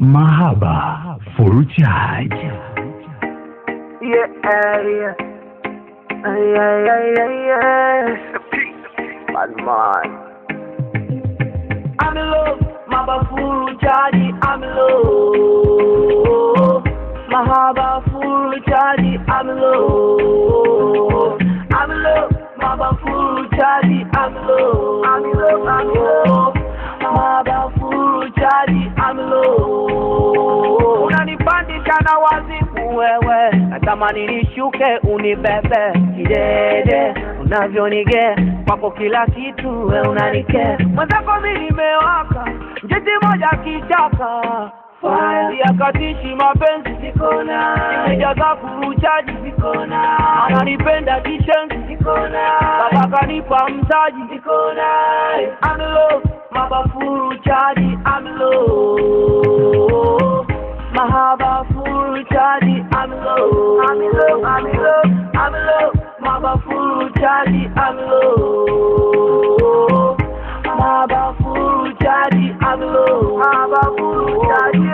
Mahaba Furuchat. Yeah, yeah. Yeah, yeah, yeah, yeah. Bad man. I'm in love, Mabafuru Jadi, I'm in love. Mahabafuru Jadi, I'm in love. I'm in love, Mabafuru Jadi, I'm in love. I'm in love, I'm in love. Na wazimu wewe, natamani nishuke unibebe kidede, unavyonige kwako kila kitu we unanike. Mwenzako mi nimewaka njiti moja kichaka. Yakatishi mapenzi sikona imejaza kuruchaji sikona ananipenda kishenzi sikona baba kanipa mtaji sikona amlo mabafuru chaji I'm in love, I'm in love, I'm in love, I'm in love. Maba furu jadi, I'm in love. Maba furu jadi, I'm in love. Maba furu jadi.